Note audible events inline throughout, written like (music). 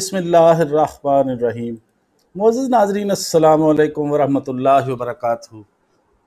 बिसमीम मोज़ नाजरीन अल्लाम वरहमल वबरक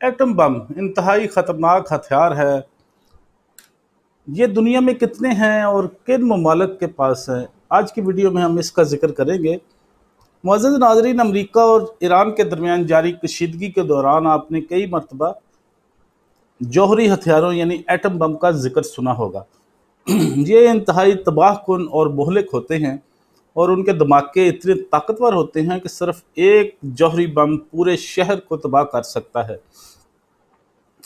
एटम बम, इंतहाई ख़तरनाक हथियार है। ये दुनिया में कितने हैं और किन ममालक के पास हैं? आज की वीडियो में हम इसका ज़िक्र करेंगे। मोज़ नाजरीन, अमरीका और ईरान के दरमियान जारी कशीदगी के दौरान आपने कई मरतबा जौहरी हथियारों, यानी एटम बम का ज़िक्र सुना होगा। (clears throat) ये इंतहाई तबाह कन और मोहलिक होते हैं। और उनके धमाके इतने ताकतवर होते हैं कि सिर्फ़ एक जौहरी बम पूरे शहर को तबाह कर सकता है।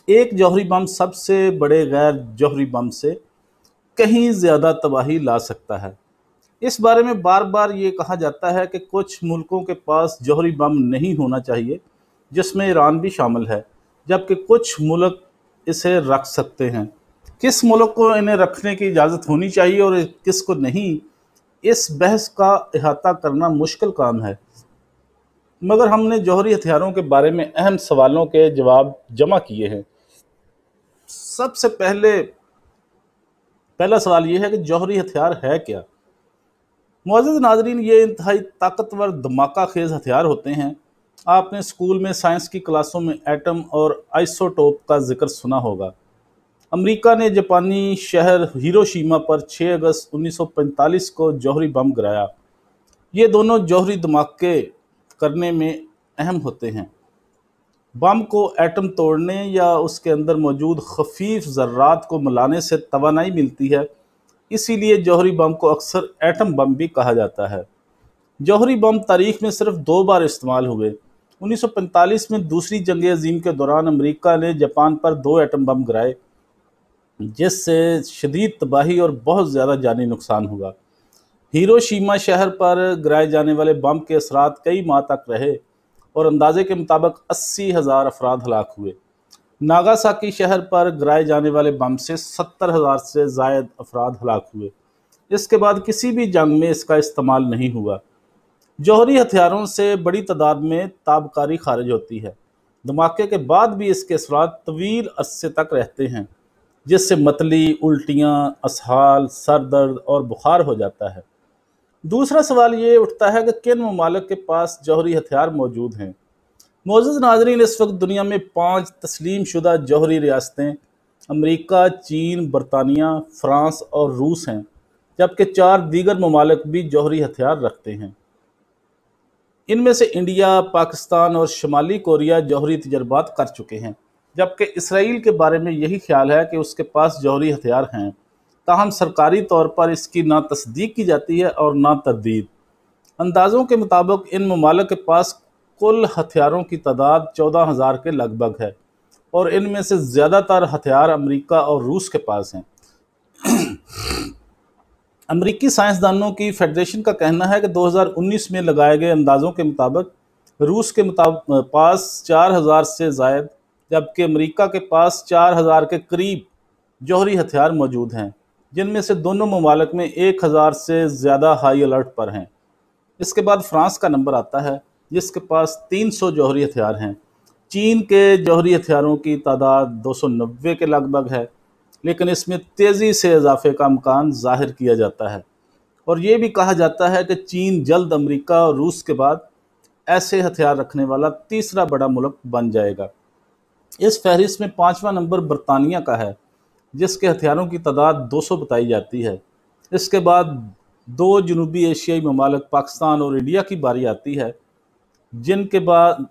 एक जौहरी बम सबसे बड़े गैर जौहरी बम से कहीं ज़्यादा तबाही ला सकता है। इस बारे में बार बार ये कहा जाता है कि कुछ मुल्कों के पास जौहरी बम नहीं होना चाहिए, जिसमें ईरान भी शामिल है, जबकि कुछ मुल्क इसे रख सकते हैं। किस मुल्क को इन्हें रखने की इजाज़त होनी चाहिए और किस को नहीं इस बहस का अहाता करना मुश्किल काम है। मगर हमने जौहरी हथियारों के बारे में अहम सवालों के जवाब जमा किए हैं। सबसे पहले, पहला सवाल यह है कि जौहरी हथियार है क्या? मुआज़ नाजरीन, ये इंतहाई ताकतवर धमाका खेज हथियार होते हैं। आपने स्कूल में साइंस की क्लासों में एटम और आइसोटोप का ज़िक्र सुना होगा। अमेरिका ने जापानी शहर हिरोशिमा पर 6 अगस्त 1945 को जौहरी बम गिराया। ये दोनों जौहरी धमाके करने में अहम होते हैं। बम को एटम तोड़ने या उसके अंदर मौजूद खफीफ ज़र्रात को मिलाने से तोानाई मिलती है। इसीलिए जौहरी बम को अक्सर एटम बम भी कहा जाता है। जौहरी बम तारीख में सिर्फ़ दो बार इस्तेमाल हुए। 1945 में दूसरी जंग अजीम के दौरान अमेरिका ने जापान पर दो एटम बम गिराए। जिससे शदीद तबाही और बहुत ज़्यादा जानी नुकसान हुआ हीरोशीमा शहर पर गिराए जाने वाले बम के असरात कई माह तक रहे और अंदाजे के मुताबिक अस्सी हज़ार अफराद हलाक हुए। नागासाकी शहर पर गिराए जाने वाले बम से सत्तर हज़ार से जायद अफराद हलाक हुए। इसके बाद किसी भी जंग में इसका इस्तेमाल नहीं हुआ। जौहरी हथियारों से बड़ी तादाद में ताबकारी खारिज होती है। धमाके के बाद भी इसके असरात तवील अरसे तक रहते हैं। जिससे मतली, उल्टियाँ, असहाल सर दर्द और बुखार हो जाता है। दूसरा सवाल ये उठता है कि किन ममालक के पास जौहरी हथियार मौजूद हैं? मोज़ नाजरीन इस वक्त दुनिया में पाँच तस्लीम शुदा जौहरी रियासतें, अमरीका, चीन, बरतानिया, फ़्रांस और रूस हैं, जबकि चार दीगर ममालक भी जौहरी हथियार रखते हैं। इनमें से इंडिया, पाकिस्तान और शुमाली कोरिया जौहरी तजर्बात कर चुके हैं। जबकि इसराइल के बारे में यही ख्याल है कि उसके पास जौहरी हथियार हैं। ताहम सरकारी तौर पर इसकी ना तस्दीक की जाती है और ना तरदीद। अंदाज़ों के मुताबिक इन ममालक के पास कुल हथियारों की तादाद चौदह हज़ार के लगभग है और इनमें से ज़्यादातर हथियार अमेरिका और रूस के पास हैं। अमरीकी साइंसदानों की फेडरेशन का कहना है कि 2019 में लगाए गए अंदाज़ों के मुताबिक रूस के मुताबिक पास 4000 से जायद जबकि अमेरिका के पास चार हज़ार के करीब जौहरी हथियार मौजूद हैं, जिनमें से दोनों ममालक में एक हज़ार से ज़्यादा हाई अलर्ट पर हैं। इसके बाद फ्रांस का नंबर आता है, जिसके पास 300 जौहरी हथियार हैं। चीन के जौहरी हथियारों की तादाद 290 के लगभग है, लेकिन इसमें तेज़ी से इजाफे का अमकान ज़ाहिर किया जाता है। और ये भी कहा जाता है कि चीन जल्द अमेरिका और रूस के बाद ऐसे हथियार रखने वाला तीसरा बड़ा मुल्क बन जाएगा। इस फहरिस्त में पाँचवा नंबर बरतानिया का है जिसके हथियारों की तादाद 200 बताई जाती है। इसके बाद दो जनूबी एशियाई ममालक पाकिस्तान और इंडिया की बारी आती है जिनके बाद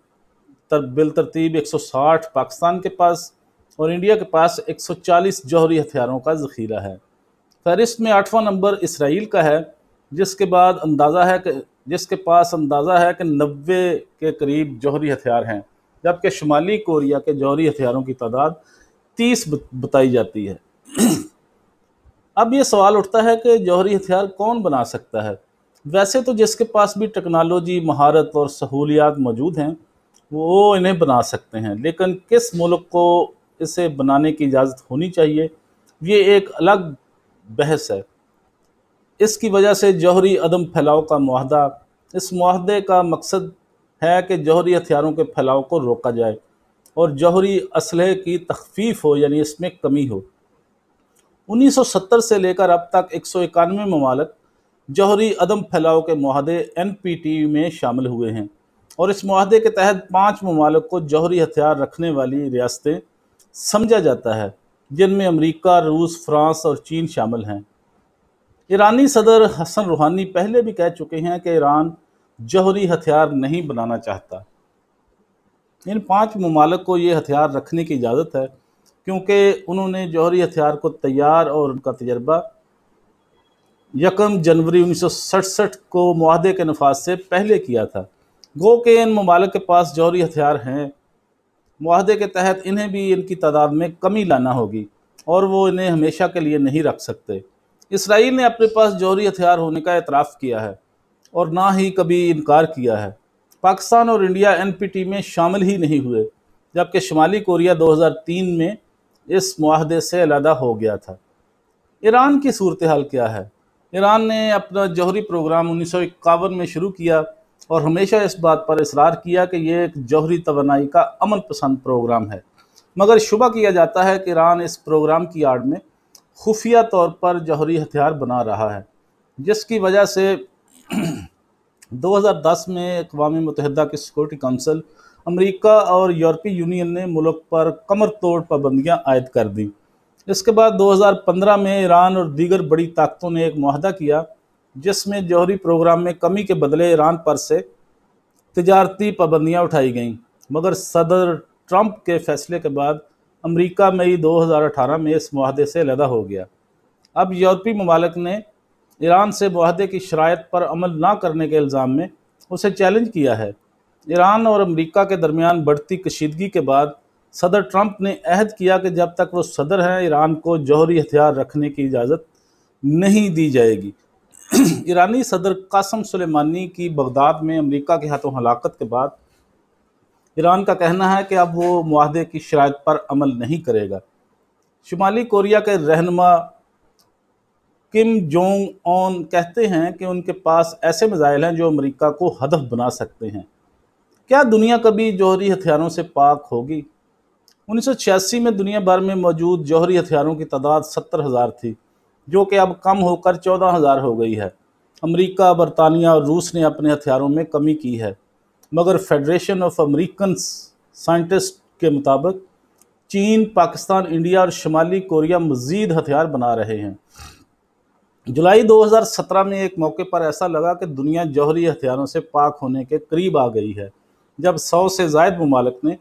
तर, बिलतरतीब 160 पाकिस्तान के पास और इंडिया के पास 140 जौहरी हथियारों का ज़ख़ीरा है। फहरिस्त में आठवां नंबर इसराइल का है जिसके बाद अंदाज़ा है कि जिसके पास अंदाज़ा है कि नब्बे के करीब जौहरी हथियार हैं। जबकि शुमाली कोरिया के जौहरी हथियारों की तादाद तीस बताई जाती है। अब ये सवाल उठता है कि जौहरी हथियार कौन बना सकता है? वैसे तो जिसके पास भी टेक्नोलॉजी, महारत और सहूलियात मौजूद हैं, वो इन्हें बना सकते हैं। लेकिन किस मुल्क को इसे बनाने की इजाज़त होनी चाहिए, ये एक अलग बहस है। इसकी वजह से जौहरी अदम फैलाव का माहदा इस माहदे का मकसद है कि जौहरी हथियारों के फैलाव को रोका जाए और जौहरी असलहे की तखफीफ हो, यानी इसमें कमी हो। 1970 से लेकर अब तक एक सौ इक्यानवे ममालक जौहरी अदम फैलाव के माहदे एन पी टी में शामिल हुए हैं और इस माहदे के तहत पाँच ममालक को जौहरी हथियार रखने वाली रियासतें समझा जाता है, जिनमें अमरीका, रूस, फ्रांस और चीन शामिल हैं। ईरानी सदर हसन रूहानी पहले भी कह चुके हैं कि ईरान जौहरी हथियार नहीं बनाना चाहता। इन पाँच ममालक को ये हथियार रखने की इजाज़त है, क्योंकि उन्होंने जौहरी हथियार को तैयार और उनका तजर्बा यकम जनवरी उन्नीस सौ सड़सठ को माहदे के नफाज से पहले किया था। गो के इन ममालक के पास जौहरी हथियार हैं। माहदे के तहत इन्हें भी इनकी तादाद में कमी लाना होगी और वो इन्हें हमेशा के लिए नहीं रख सकते। इसराइल ने अपने पास जौहरी हथियार होने का एतराफ़ किया है। और ना ही कभी इनकार किया है। पाकिस्तान और इंडिया एनपीटी में शामिल ही नहीं हुए, जबकि शुमाली कोरिया 2003 में इस माहदे से अलहदा हो गया था। ईरान की सूरत हाल क्या है? ईरान ने अपना जौहरी प्रोग्राम उन्नीस में शुरू किया और हमेशा इस बात पर इसरार किया कि यह एक जौहरी तोानाई का अमल पसंद प्रोग्राम है। मगर शुबा किया जाता है कि ईरान इस प्रोग्राम की आड़ में खुफिया तौर पर जौहरी हथियार बना रहा है, जिसकी वजह से (clears throat) 2010 में अकवा मुतहदा की सिक्योरिटी काउंसिल अमरीका और यूरोपीय यूनियन ने मुल्क पर कमर तोड़ पाबंदियाँ आयद कर दी। इसके बाद 2015 में ईरान और दीगर बड़ी ताकतों ने एक माहदा किया, जिसमें जौहरी प्रोग्राम में कमी के बदले ईरान पर से तजारती पाबंदियाँ उठाई गईं। मगर सदर ट्रंप के फैसले के बाद अमरीका मई 2018 में इस माहदे से लदा हो गया। अब यूरोपीय ममालक ने ईरान से माहदे की शरात पर अमल ना करने के इल्ज़ाम में उसे चैलेंज किया है। ईरान और अमरीका के दरमियान बढ़ती कशीदगी के बाद सदर ट्रंप ने अहद किया कि जब तक वो सदर हैं, ईरान को जौहरी हथियार रखने की इजाज़त नहीं दी जाएगी। (clears throat) ईरानी सदर कासम सुलेमानी की बगदाद में अमरीका के हाथों हलाकत के बाद ईरान का कहना है कि अब वो माहदे की शरात पर अमल नहीं करेगा। शुमाली कोरिया के रहनमा किम जोंग ऑन कहते हैं कि उनके पास ऐसे मिज़ाइल हैं जो अमेरिका को हदफ बना सकते हैं। क्या दुनिया कभी जौहरी हथियारों से पाक होगी? उन्नीस सौ छियासी में दुनिया भर में मौजूद जौहरी हथियारों की तादाद सत्तर हज़ार थी, जो कि अब कम होकर चौदह हज़ार हो गई है। अमेरिका, बरतानिया और रूस ने अपने हथियारों में कमी की है, मगर फेडरेशन ऑफ़ अमेरिकन साइंटिस्ट के मुताबिक चीन, पाकिस्तान, इंडिया और शुमाली कोरिया मज़ीद हथियार बना रहे हैं। जुलाई 2017 में एक मौके पर ऐसा लगा कि दुनिया जौहरी हथियारों से पाक होने के करीब आ गई है, जब सौ से जायद ममालक ने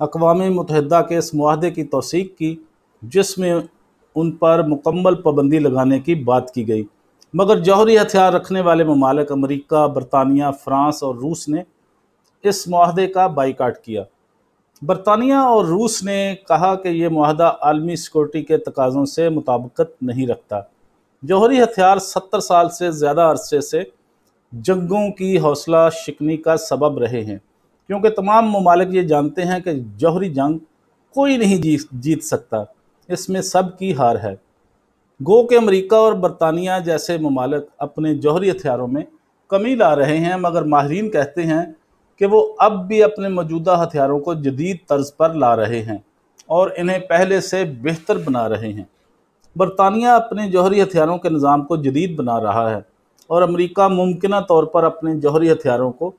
अकवा मुतहदा के इस माहदे की तोसीक की, जिसमें उन पर मुकम्मल पाबंदी लगाने की बात की गई। मगर जौहरी हथियार रखने वाले ममालक अमरीका, बरतानिया, फ़्रांस और रूस ने इस माहदे का बाईकाट किया। बरतानिया और रूस ने कहा कि यह माहदा आलमी सिक्योरिटी के तकाज़ों से मुताबकत नहीं रखता। जौहरी हथियार सत्तर साल से ज़्यादा अरसे से जंगों की हौसला शिकनी का सबब रहे हैं। क्योंकि तमाम ममालिक ये जानते हैं कि जौहरी जंग कोई नहीं जीत जीत सकता। इसमें सब की हार है। गो के अमरीका और बरतानिया जैसे ममालिक अपने जौहरी हथियारों में कमी ला रहे हैं, मगर माहरीन कहते हैं कि वो अब भी अपने मौजूदा हथियारों को जदीद तर्ज पर ला रहे हैं और इन्हें पहले से बेहतर बना रहे हैं। बरतानिया अपने जौहरी हथियारों के निज़ाम को जदीद बना रहा है और अमेरिका मुमकिन तौर पर अपने जौहरी हथियारों को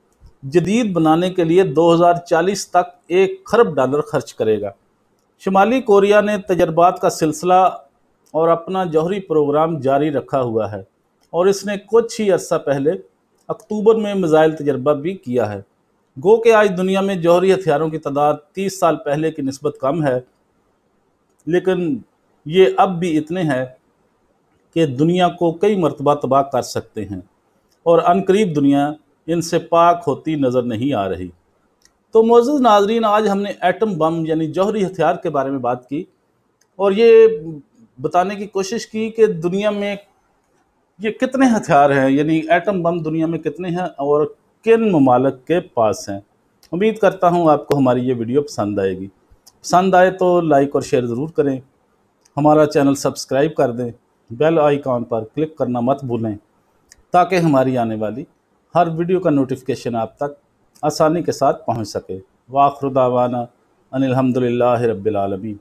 जदीद बनाने के लिए 2040 तक एक खरब डॉलर खर्च करेगा। शुमाली कोरिया ने तजर्बात का सिलसिला और अपना जौहरी प्रोग्राम जारी रखा हुआ है और इसने कुछ ही अर्सा पहले अक्टूबर में मिज़ाइल तजर्बा भी किया है। गो के आज दुनिया में जौहरी हथियारों की तादाद 30 साल पहले की नस्बत कम है, लेकिन ये अब भी इतने हैं कि दुनिया को कई मरतबा तबाह कर सकते हैं और अनकरीब दुनिया इनसे पाक होती नज़र नहीं आ रही। तो मौजूद नाजरीन, आज हमने एटम बम यानी जौहरी हथियार के बारे में बात की और ये बताने की कोशिश की कि दुनिया में ये कितने हथियार हैं, यानी एटम बम दुनिया में कितने हैं और किन ममालक के पास हैं। उम्मीद करता हूँ आपको हमारी ये वीडियो पसंद आएगी। पसंद आए तो लाइक और शेयर ज़रूर करें। हमारा चैनल सब्सक्राइब कर दें, बेल आइकॉन पर क्लिक करना मत भूलें, ताकि हमारी आने वाली हर वीडियो का नोटिफिकेशन आप तक आसानी के साथ पहुँच सके। वाखरुदावाना अनिलहमदिल्ला रबालमी